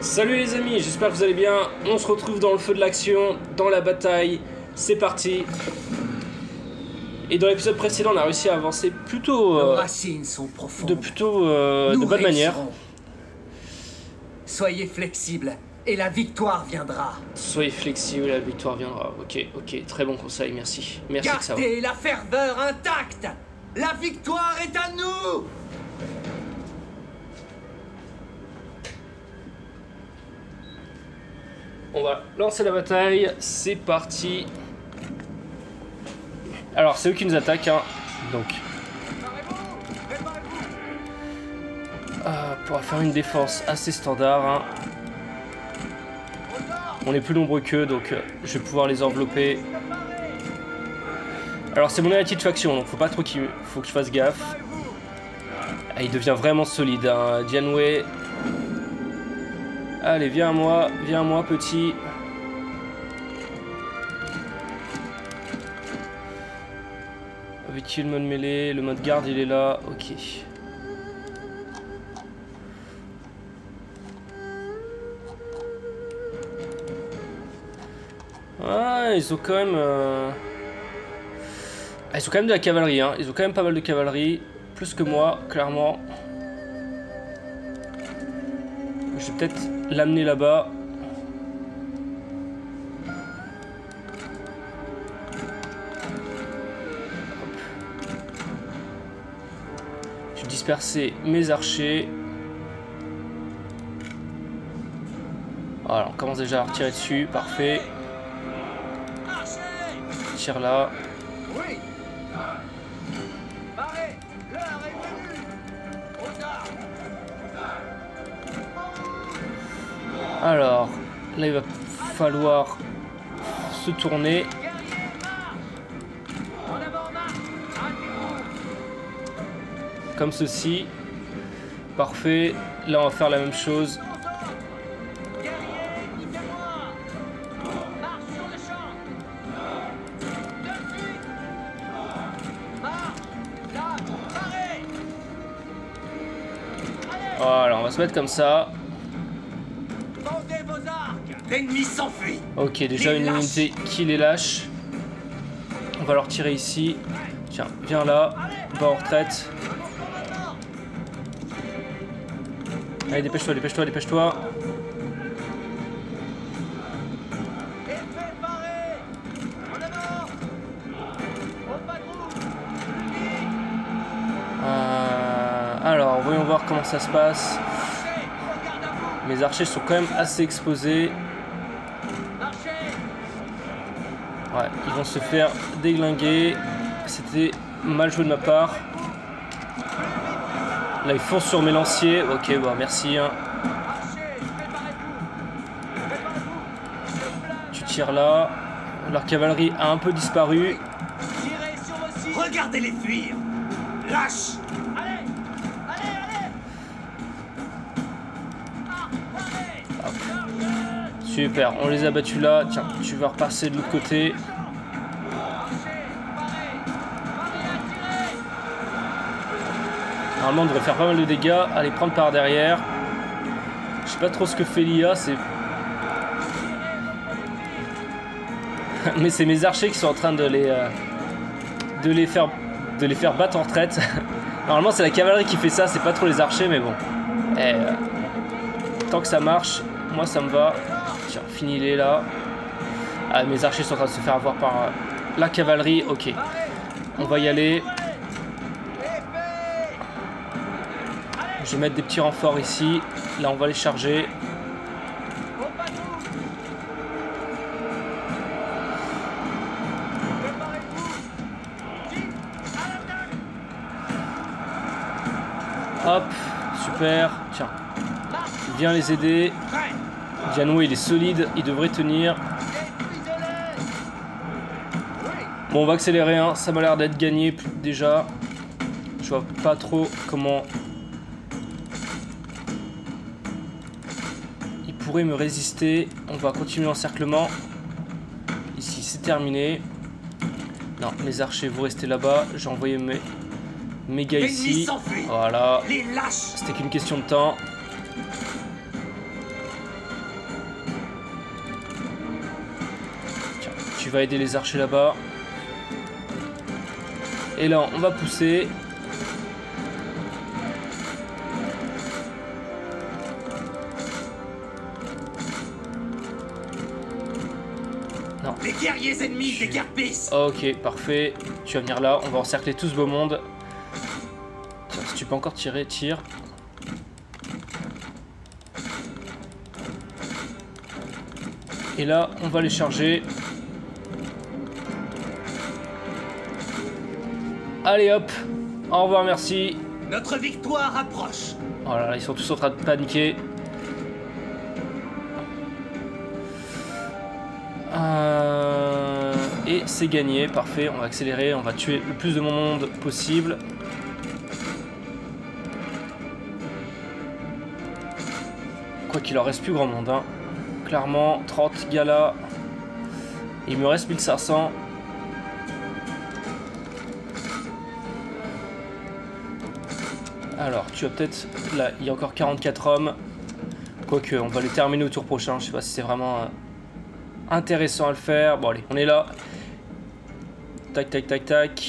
Salut les amis, j'espère que vous allez bien. On se retrouve dans le feu de l'action, dans la bataille. C'est parti. Et dans l'épisode précédent, on a réussi à avancer plutôt Nos euh, racines sont profondes. de plutôt euh, de bonne manière. réussirons. Soyez flexibles et la victoire viendra. Soyez flexible, la victoire viendra. Ok, ok, très bon conseil, merci. Merci que ça va. Gardez la ferveur intacte. La victoire est à nous. On va lancer la bataille, c'est parti. Alors, c'est eux qui nous attaquent, hein. Donc, on pourra faire une défense assez standard. hein. On est plus nombreux qu'eux, donc euh, je vais pouvoir les envelopper. Alors, c'est mon héritier de faction, donc faut pas trop qu'il faut que je fasse gaffe. Ah, il devient vraiment solide, hein. Dianway. Allez, viens à moi, viens à moi, petit. Avait-il le mode mêlée Le mode garde, il est là. Ok. Ah, ils ont quand même. euh, ah, ils ont quand même de la cavalerie, hein. Ils ont quand même pas mal de cavalerie. Plus que moi, clairement. Je vais peut-être l'amener là-bas. Je vais mes archers. Voilà, on commence déjà à retirer dessus. Parfait. Tire là. Alors, là il va falloir se tourner. Comme ceci. Parfait. Là, on va faire la même chose. Voilà, on va se mettre comme ça. L'ennemi s'enfuit. Ok, déjà Les une unité qui les lâche. On va leur tirer ici. Tiens, viens là. Va en retraite. Allez, dépêche-toi, dépêche-toi, dépêche-toi. Euh, alors, voyons voir comment ça se passe. Mes archers sont quand même assez exposés. Ils vont se faire déglinguer. C'était mal joué de ma part. Là, ils foncent sur mes lanciers. Ok, bah merci. hein. Tu tires là. Leur cavalerie a un peu disparu. Regardez-les fuir. Lâche. Allez. Allez, allez. Paré. Super, on les a battus là. Tiens, tu vas repasser de l'autre côté. Normalement, on devrait faire pas mal de dégâts. Allez, prendre par derrière. Je sais pas trop ce que fait l'IA, c'est. Mais c'est mes archers qui sont en train de les. euh, de les faire. de les faire battre en retraite. Normalement, c'est la cavalerie qui fait ça, c'est pas trop les archers, mais bon. Eh, euh, tant que ça marche, moi ça me va. Tiens, finis-les là. Ah, mes archers sont en train de se faire avoir par euh, la cavalerie. Ok, on va y aller. Je vais mettre des petits renforts ici. Là, on va les charger. Hop, super. Tiens, viens les aider. Diano, il est solide, il devrait tenir. Bon, on va accélérer, hein. ça m'a l'air d'être gagné déjà. Je vois pas trop comment. me résister. On va continuer l'encerclement. Ici, c'est terminé. Non, mes archers, vous restez là-bas. J'ai envoyé mes, mes gars ici. Voilà. C'était qu'une question de temps. Tu vas aider les archers là-bas. Et là, on va pousser. Les guerriers ennemis décarpissent Ok, parfait. Tu vas venir là, on va encercler tout ce beau monde. Tiens, si tu peux encore tirer, tire. Et là, on va les charger. Allez hop, au revoir, merci. Notre victoire approche Oh là là, ils sont tous en train de paniquer. C'est gagné, parfait, on va accélérer, on va tuer le plus de monde possible. Quoi qu'il en reste plus grand monde, hein. Clairement, 30 galas. Il me reste 1500. Alors, tu as peut-être... Là, il y a encore 44 hommes. Quoique, on va les terminer au tour prochain. Je sais pas si c'est vraiment euh, intéressant à le faire. Bon, allez, on est là. Tac, tac, tac, tac.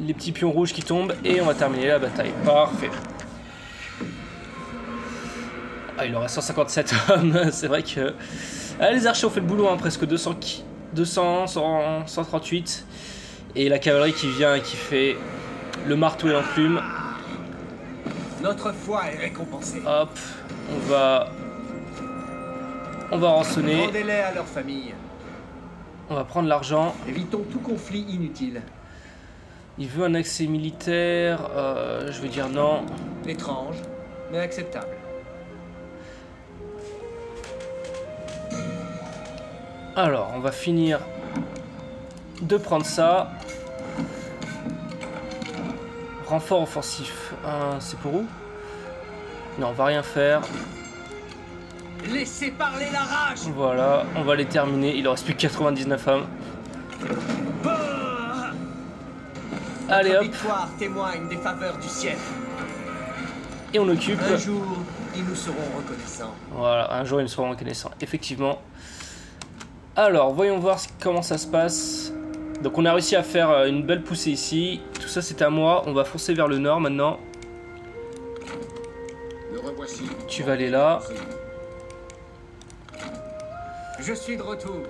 Les petits pions rouges qui tombent. Et on va terminer la bataille. Parfait. Ah, il reste 157 hommes. c'est vrai que... Ah, les archers ont fait le boulot, hein, presque 200, qui- 200 100, 138. Et la cavalerie qui vient et qui fait le marteau et l'enclume. Notre foi est récompensée. Hop, on va... On va rançonner. Rendez-les à leur famille. On va prendre l'argent. Évitons tout conflit inutile. Il veut un accès militaire. euh, je vais dire non. Étrange, mais acceptable. Alors, on va finir de prendre ça. Renfort offensif. Euh, c'est pour où? Non, on va rien faire. Laissez parler la rage Voilà, on va les terminer. Il en reste plus que 99 hommes. Bah Allez Notre hop, victoire témoigne des faveurs du ciel. et on occupe. Un jour, ils nous seront reconnaissants. Voilà, un jour ils me seront reconnaissants, effectivement. Alors, voyons voir comment ça se passe. Donc on a réussi à faire euh, une belle poussée ici. Tout ça c'est à moi. On va foncer vers le nord maintenant. Tu vas aller là. Je suis de retour.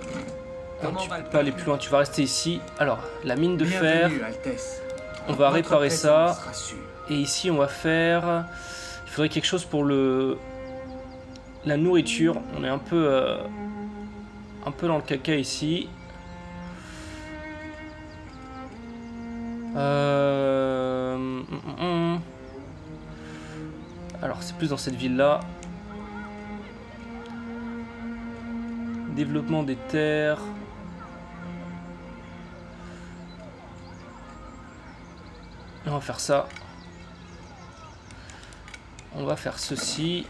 Comment tu peux pas aller plus loin, tu vas rester ici. Alors, la mine de fer, on va réparer ça. Et ici, on va faire. Il faudrait quelque chose pour le. La nourriture. On est un peu. euh, Un peu dans le caca ici. Euh... hum, hum, hum. Alors, c'est plus dans cette ville-là. Développement des terres. On va faire ça. On va faire ceci.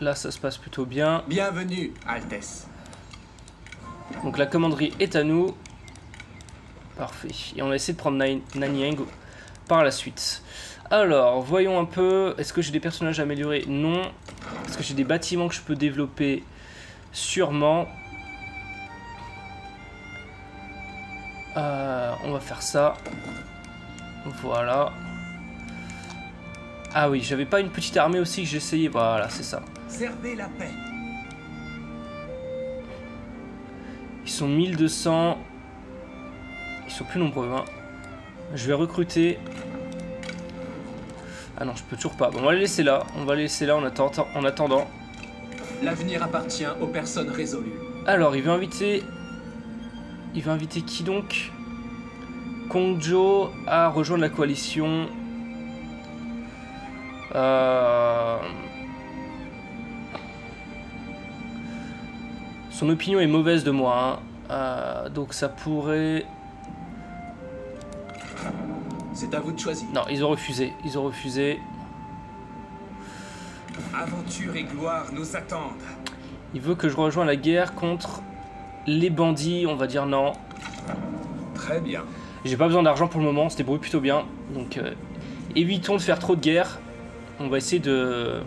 Là, ça se passe plutôt bien. Bienvenue, Altesse. Donc la commanderie est à nous. Parfait. Et on va essayer de prendre Nan- Nanyang par la suite. Alors, voyons un peu. Est-ce que j'ai des personnages améliorés Non. Est-ce que j'ai des bâtiments que je peux développer? Sûrement. Euh, on va faire ça. Voilà. Ah oui, j'avais pas une petite armée aussi que j'essayais. Voilà, c'est ça. Servez la paix. Ils sont 1200. Ils sont plus nombreux. Hein. Je vais recruter. Ah non, je peux toujours pas. Bon, on va les laisser là. On va les laisser là en, attendant- en attendant. L'avenir appartient aux personnes résolues. Alors, il veut inviter. Il veut inviter qui donc? Kongjo à rejoindre la coalition. Euh... Son opinion est mauvaise de moi. hein. Euh, donc ça pourrait. C'est à vous de choisir. Non, ils ont refusé. Ils ont refusé. Aventure et gloire nous attendent. Il veut que je rejoigne la guerre contre les bandits, on va dire non. Très bien. J'ai pas besoin d'argent pour le moment, c'était débrouille plutôt bien. Donc euh, évitons de faire trop de guerre. On va essayer de,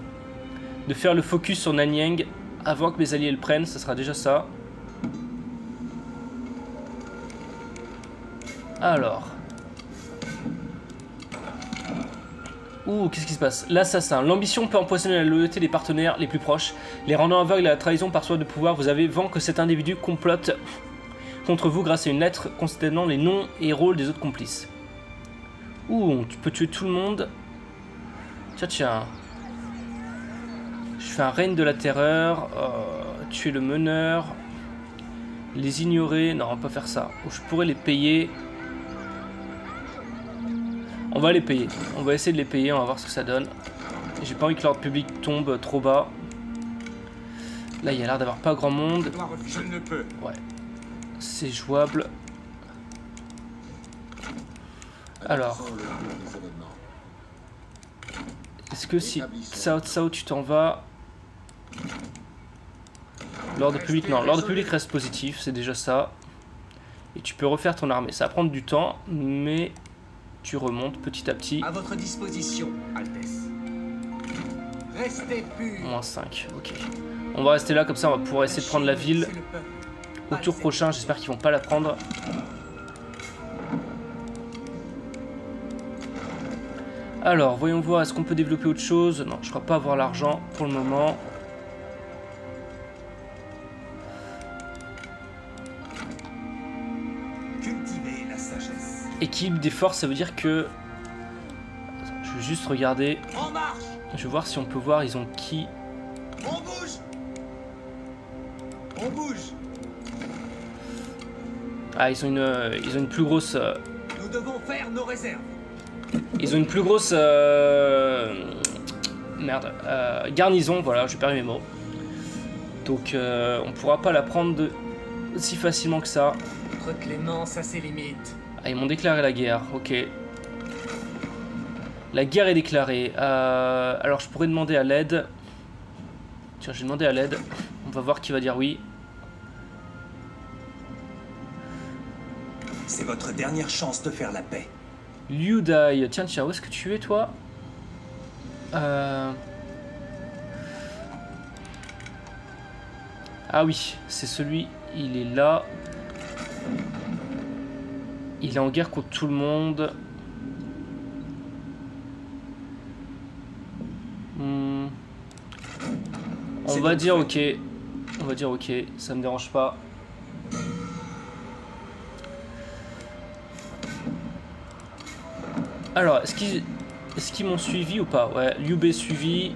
de faire le focus sur Nanyang avant que mes alliés le prennent, ça sera déjà ça. Alors, Ouh, qu'est-ce qui se passe L'assassin. L'ambition peut empoisonner la loyauté des partenaires les plus proches. Les rendant aveugles à la trahison par soif de pouvoir, vous avez vent que cet individu complote contre vous grâce à une lettre constituant les noms et rôles des autres complices. Ouh, tu peux tuer tout le monde. Tiens, tiens. Je fais un règne de la terreur. Euh, tuer le meneur. Les ignorer. Non, on va pas faire ça. Ou je pourrais les payer. On va les payer. On va essayer de les payer. On va voir ce que ça donne. J'ai pas envie que l'ordre public tombe trop bas. Là, il y a l'air d'avoir pas grand monde. Je ne peux. Ouais. C'est jouable. Alors. Est-ce que si Sao Sao tu t'en vas? L'ordre public, non, l'ordre public reste positif, c'est déjà ça. Et tu peux refaire ton armée. Ça va prendre du temps, mais tu remontes petit à petit. À votre disposition, Altesse. Restez pur. Moins 5, ok. On va rester là, comme ça on va pouvoir essayer de prendre la ville. Au tour prochain, j'espère qu'ils vont pas la prendre. Alors, voyons voir, est-ce qu'on peut développer autre chose? Non, je crois pas avoir l'argent pour le moment. Équilibre des forces, ça veut dire que... Je vais juste regarder. En marche Je vais voir si on peut voir, ils ont qui On bouge On bouge Ah, ils ont une, euh, ils ont une plus grosse... euh, Nous devons faire nos réserves. Ils ont une plus grosse... euh, Merde. euh, garnison, voilà, j'ai perdu mes mots. Donc euh, on pourra pas la prendre de... si facilement que ça. Votre clémence a ses limites. Ah, ils m'ont déclaré la guerre, ok. La guerre est déclarée. Euh, alors je pourrais demander à l'aide. Tiens, j'ai demandé à l'aide. On va voir qui va dire oui. C'est votre dernière chance de faire la paix. Liu Dai. Tiens, tiens, où est-ce que tu es, toi? Euh, Ah oui, c'est celui, il est là. Il est en guerre contre tout le monde. Hmm. On va dire ok. On va dire ok, ça me dérange pas. Alors, est-ce qu'ils est-ce qu'ils m'ont suivi ou pas? Ouais, Liu Bei suivi.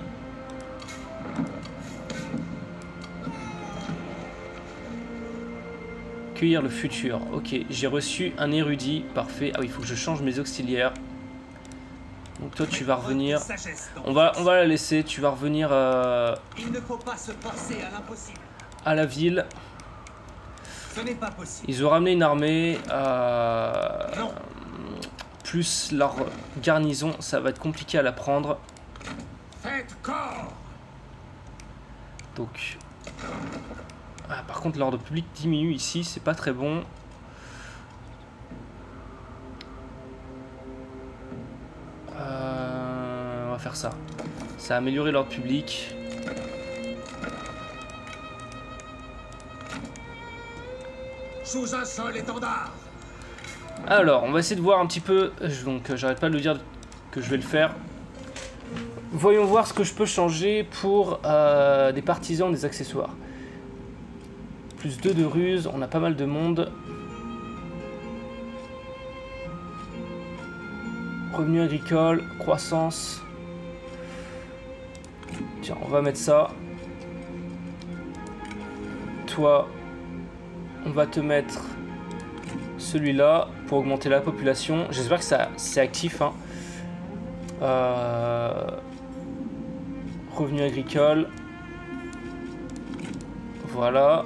Le futur. Ok, j'ai reçu un érudit. Parfait. Ah oui, il faut que je change mes auxiliaires. Donc toi, tu vas revenir. On va, on va la laisser. Tu vas revenir euh, à la ville. Ils ont ramené une armée. euh, plus leur garnison, ça va être compliqué à la prendre. Donc. Ah, par contre, l'ordre public diminue ici, c'est pas très bon. Euh, on va faire ça. Ça a amélioré l'ordre public. Sous un seul étendard Alors, on va essayer de voir un petit peu. Donc, euh, j'arrête pas de le dire que je vais le faire. Voyons voir ce que je peux changer pour euh, des partisans, des accessoires. Plus 2 de ruse, on a pas mal de monde. Revenu agricole, croissance. Tiens, on va mettre ça. Toi, on va te mettre celui-là pour augmenter la population. J'espère que ça c'est actif. Hein. Euh, Revenu agricole. Voilà.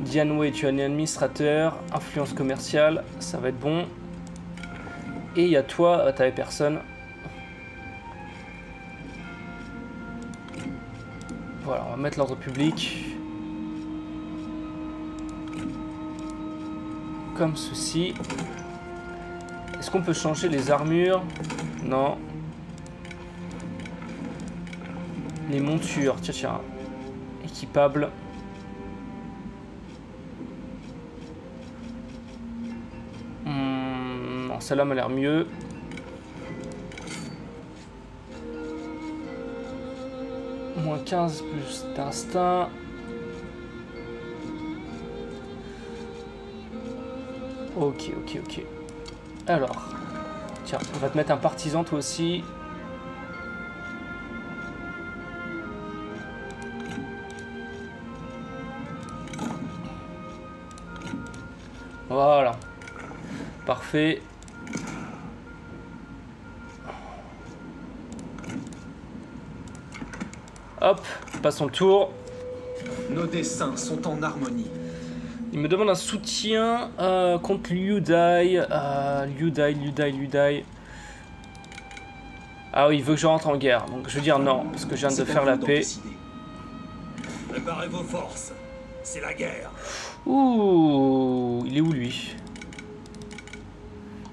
Dianway, tu es un administrateur. Influence commerciale, ça va être bon. Et il y a toi, euh, t'avais personne. Voilà, on va mettre l'ordre public. Comme ceci. Est-ce qu'on peut changer les armures? Non. Les montures, tiens, tiens. Équipable. Celle-là m'a l'air mieux. Moins 15 plus d'instinct. Ok, ok, ok. Alors, tiens, on va te mettre un partisan toi aussi. Voilà. Parfait. Hop, passons le tour. Nos dessins sont en harmonie. Il me demande un soutien euh, contre Liu Dai. Euh, Liu Dai, Liu Dai, Liu Dai. Ah oui, il veut que je rentre en guerre. Donc je veux dire non, parce que je viens de faire la paix. Préparez vos forces. C'est la guerre. Ouh, il est où lui?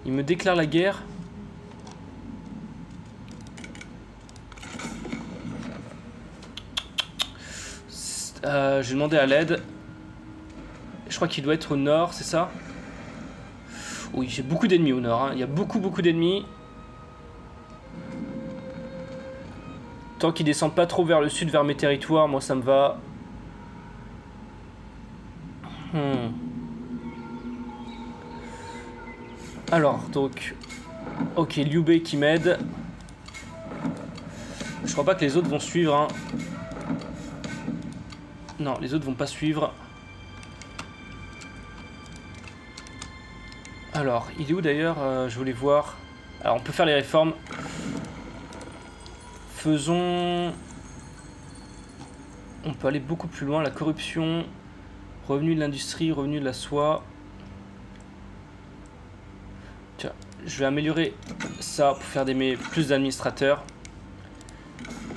Il me déclare la guerre. Euh, J'ai demandé à l'aide. Je crois qu'il doit être au nord, c'est ça? Oui, j'ai beaucoup d'ennemis au nord. hein. Il y a beaucoup, beaucoup d'ennemis. Tant qu'ils descendent pas trop vers le sud, vers mes territoires, moi ça me va. Hmm. Alors, donc... Ok, Liu Bei qui m'aide. Je crois pas que les autres vont suivre. hein. Non, les autres vont pas suivre. Alors, il est où d'ailleurs Euh, Je voulais voir. Alors, on peut faire les réformes. Faisons... On peut aller beaucoup plus loin. La corruption, revenu de l'industrie, revenu de la soie. Tiens, je vais améliorer ça pour faire des plus d'administrateurs.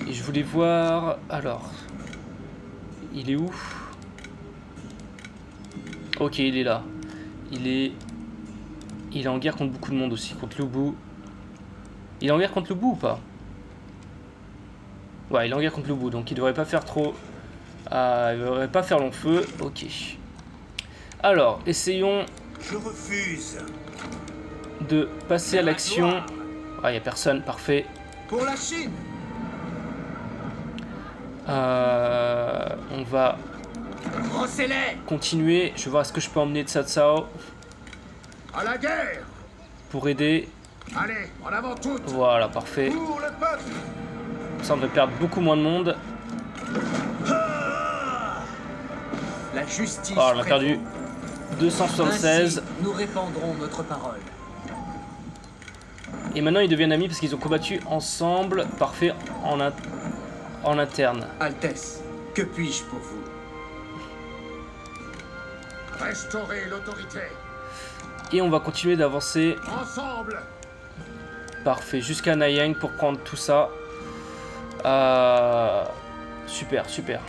Et je voulais voir... Alors... Il est où Ok, il est là. Il est... Il est en guerre contre beaucoup de monde aussi, contre Lubu. Il est en guerre contre Lubu ou pas? Ouais, il est en guerre contre Lubu, donc il devrait pas faire trop... Ah, il devrait pas faire long feu. Ok. Alors, essayons Je refuse. de passer à l'action. Ah, il a personne, parfait. Pour la Chine Euh, on va continuer. Je vais voir ce que je peux emmener de Satsao À la guerre pour aider. Allez, en avant toutes Voilà, parfait. Pour le peuple Ça, on devrait perdre beaucoup moins de monde. La justice. Oh, on a prévaut. perdu 276. Ainsi, nous répandrons notre parole. Et maintenant, ils deviennent amis parce qu'ils ont combattu ensemble. Parfait, en, en interne. Altesse, que puis-je pour vous? Restaurez l'autorité Et on va continuer d'avancer. Ensemble Parfait, jusqu'à Nayang pour prendre tout ça. Euh, Super, super.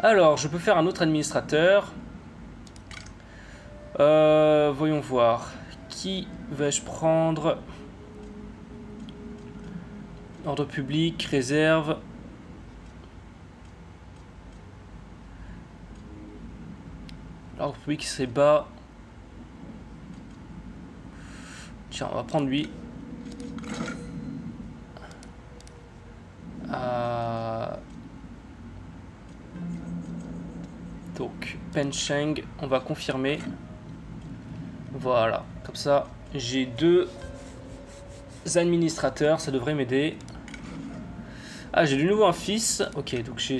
Alors, je peux faire un autre administrateur. Euh, voyons voir. Qui vais-je prendre? Ordre public, réserve. L'ordre public serait bas. Tiens, on va prendre lui. Euh, Donc, Pencheng, on va confirmer. Voilà, comme ça, j'ai deux administrateurs, ça devrait m'aider. Ah, j'ai de nouveau un fils. Ok, donc j'ai.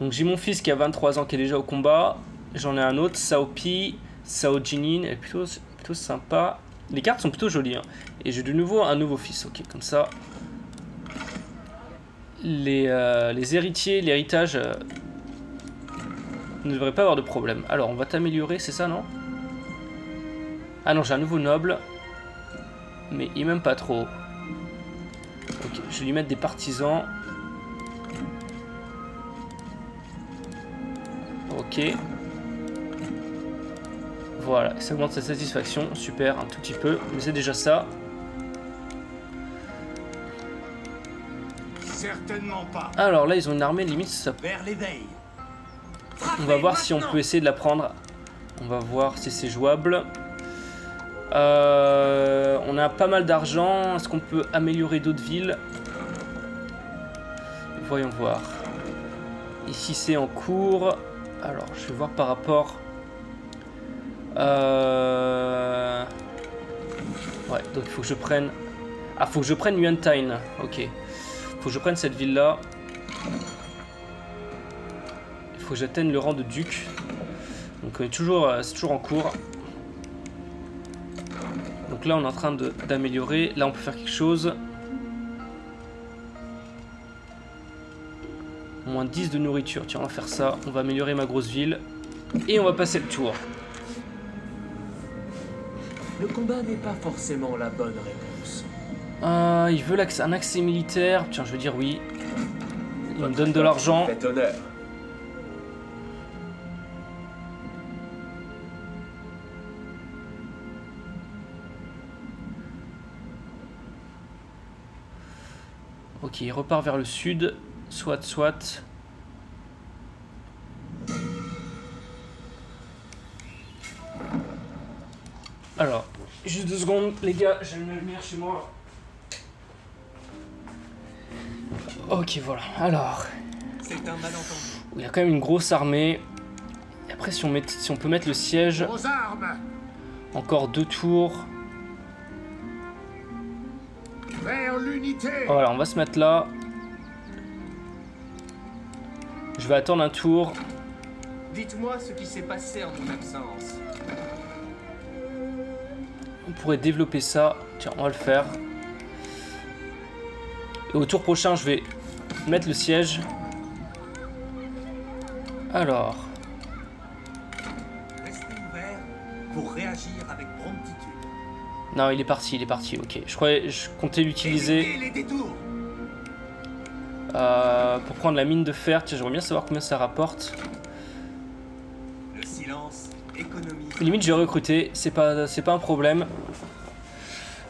Donc j'ai mon fils qui a 23 ans qui est déjà au combat. J'en ai un autre, Sao Pi, Sao Jinin, elle est plutôt, plutôt sympa. Les cartes sont plutôt jolies. hein. Et j'ai de nouveau un nouveau fils. Ok, comme ça. Les, euh, les héritiers, l'héritage euh, ne devrait pas avoir de problème. Alors, on va t'améliorer, c'est ça, non? Ah non, j'ai un nouveau noble. Mais il m'aime pas trop. Ok, je vais lui mettre des partisans. Ok. Voilà, ça augmente sa satisfaction. Super, un tout petit peu. Mais c'est déjà ça. Certainement pas Alors là, ils ont une armée limite. Ça... Vers l'éveil On va voir si on peut essayer de la prendre. On va voir si c'est jouable. Euh, on a pas mal d'argent. Est-ce qu'on peut améliorer d'autres villes? Voyons voir. Ici c'est en cours. Alors je vais voir par rapport. Euh... Ouais, donc il faut que je prenne. Ah, faut que je prenne Yuantine. Ok. Faut que je prenne cette ville là. Il faut que j'atteigne le rang de duc. Donc euh, toujours, euh, c'est toujours en cours. Donc là on est en train d'améliorer. Là on peut faire quelque chose. Moins 10 de nourriture. Tiens, on va faire ça. On va améliorer ma grosse ville. Et on va passer le tour. Le combat n'est pas forcément la bonne réponse. Euh, il veut un accès militaire. Tiens, je vais dire oui. Il me donne de l'argent. Honneur. Il repart vers le sud. Soit, soit. Alors, juste deux secondes, les gars, j'ai une lumière chez moi. Ok, voilà. Alors, C'est un malentendu. il y a quand même une grosse armée. Et après, si on, met, si on peut mettre le siège, Aux armes encore deux tours. Voilà, on va se mettre là. Je vais attendre un tour. Dites-moi ce qui s'est passé en mon absence. On pourrait développer ça. Tiens, on va le faire. Et au tour prochain, je vais mettre le siège. Alors, non, il est parti, il est parti. Ok, je croyais, je comptais l'utiliser euh, pour prendre la mine de fer. Tiens, j'aimerais bien savoir combien ça rapporte. Le silence économise. Limite, j'ai recruté, c'est pas, c'est pas un problème.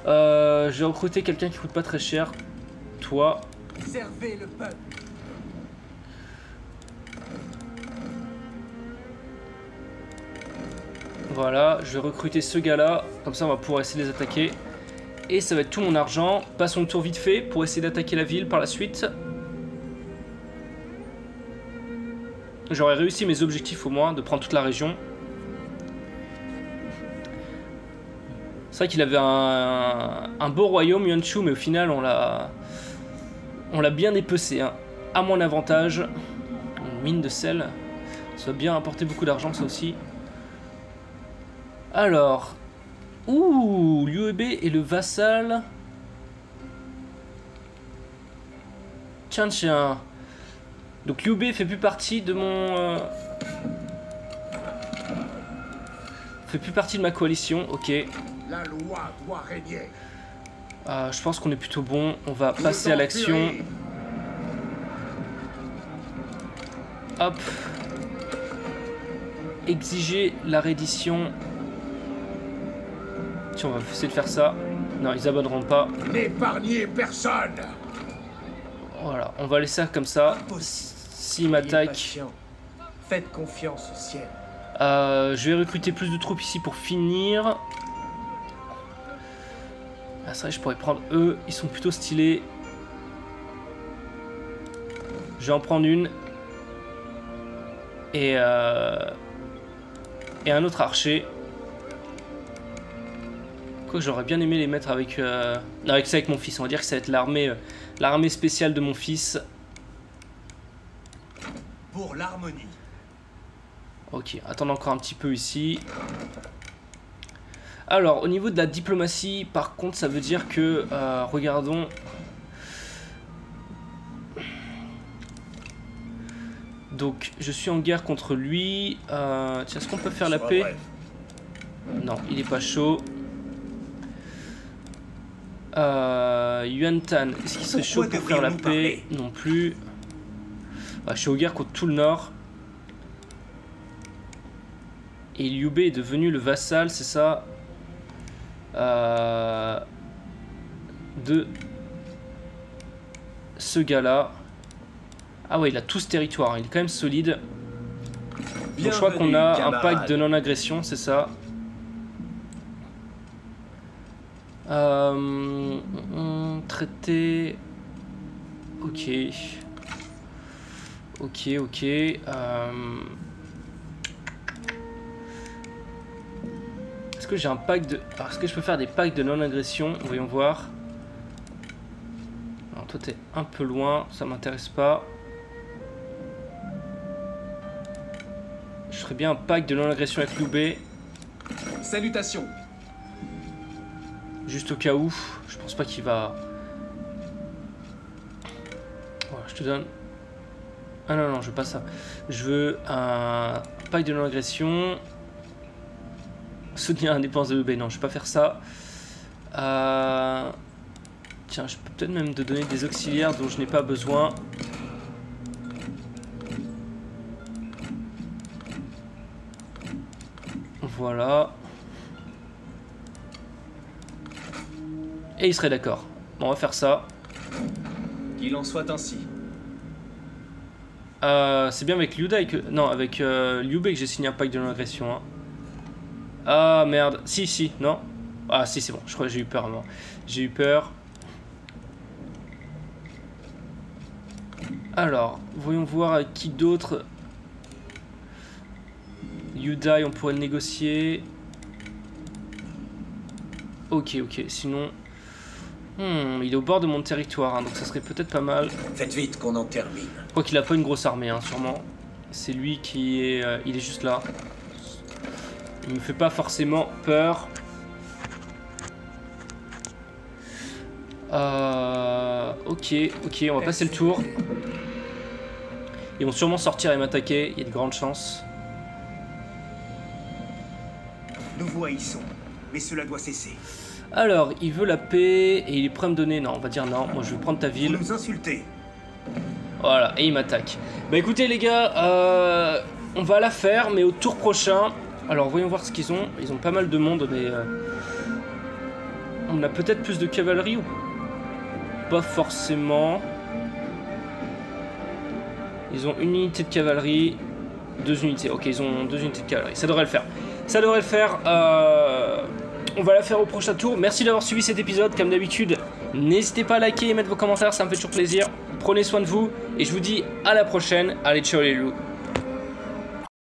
Euh, j'ai recruté quelqu'un qui coûte pas très cher. Toi, Servez le peuple. Voilà, je vais recruter ce gars-là, comme ça on va pouvoir essayer de les attaquer. Et ça va être tout mon argent. Passons le tour vite fait pour essayer d'attaquer la ville par la suite. J'aurais réussi mes objectifs au moins, de prendre toute la région. C'est vrai qu'il avait un, beau royaume, Yuanchu, mais au final on l'a... On l'a bien épecé, hein. à mon avantage. Une mine de sel, ça va bien apporter beaucoup d'argent ça aussi. Alors. Ouh, l'UEB est le vassal. Tiens, tiens. Donc l'UEB fait plus partie de mon. euh, Fait plus partie de ma coalition, ok. La loi doit régner. Euh, je pense qu'on est plutôt bon. On va passer à l'action. Hop. Exiger la reddition. Tiens, on va essayer de faire ça. Non, ils abonneront pas. N'épargnez personne Voilà, on va laisser ça comme ça. S'ils m'attaquent. Faites confiance au ciel. euh, je vais recruter plus de troupes ici pour finir. Ah, c'est vrai, je pourrais prendre eux. Ils sont plutôt stylés. Je vais en prendre une. Et, euh, et un autre archer. Quoi, j'aurais bien aimé les mettre avec, euh, non, avec ça avec mon fils. On va dire que ça va être l'armée, euh, l'armée spéciale de mon fils. Pour l'harmonie. Ok, attendons encore un petit peu ici. Alors, au niveau de la diplomatie, par contre, ça veut dire que, euh, regardons. Donc, je suis en guerre contre lui. Euh, tiens, est-ce qu'on peut faire la paix? Non, il est pas chaud. Euh, Yuan Tan, est-ce qu'il serait chaud pour faire la paix Non plus. Ah, je suis en guerre contre tout le nord. Et Liu Bei est devenu le vassal, c'est ça Euh, De ce gars-là. Ah ouais, il a tout ce territoire, il est quand même solide. Donc je crois qu'on a un pacte de non-agression, c'est ça Euh, traité. Ok. Ok, ok. Euh, Est-ce que j'ai un pack de. Est-ce que je peux faire des packs de non-agression? Voyons voir. Alors, toi, t'es un peu loin, ça m'intéresse pas. Je ferais bien un pack de non-agression avec Loubet. Salutations. Juste au cas où. Je pense pas qu'il va. Voilà, je te donne. Ah non, non, je veux pas ça. Je veux un pack de non-agression. Soutenir la dépense de bébé. Non, je vais pas faire ça. Euh, Tiens, je peux peut-être même te donner des auxiliaires dont je n'ai pas besoin. Voilà. Et il serait d'accord. Bon, on va faire ça. Qu'il en soit ainsi. Euh, c'est bien avec Liu que... Non, avec euh, Liu Bei que j'ai signé un pacte de non-agression. hein. Ah merde. Si, si, non Ah si, c'est bon. Je crois que j'ai eu peur, moi. J'ai eu peur. Alors, voyons voir avec qui d'autre. Liu Dai, on pourrait le négocier. Ok, ok. Sinon... Hmm, il est au bord de mon territoire, hein, donc ça serait peut-être pas mal. Faites vite qu'on en termine. Je crois qu'il a pas une grosse armée, hein, sûrement. C'est lui qui est. euh, il est juste là. Il me fait pas forcément peur. Euh, ok, ok, on va passer le tour. Ils vont sûrement sortir et m'attaquer, il y a de grandes chances. Nous voyons. Mais cela doit cesser. Alors, il veut la paix et il est prêt à me donner. Non, on va dire non. Moi, je vais prendre ta Vous ville. nous insultez. Voilà, et il m'attaque. Bah écoutez les gars, euh, on va la faire, mais au tour prochain. Alors voyons voir ce qu'ils ont. Ils ont pas mal de monde, mais... euh, on a peut-être plus de cavalerie ou pas forcément. Ils ont une unité de cavalerie, deux unités. Ok, ils ont deux unités de cavalerie. Ça devrait le faire. Ça devrait le faire. Euh, on va la faire au prochain tour. Merci d'avoir suivi cet épisode. Comme d'habitude, n'hésitez pas à liker et mettre vos commentaires, ça me fait toujours plaisir. Prenez soin de vous et je vous dis à la prochaine. Allez, ciao les loups.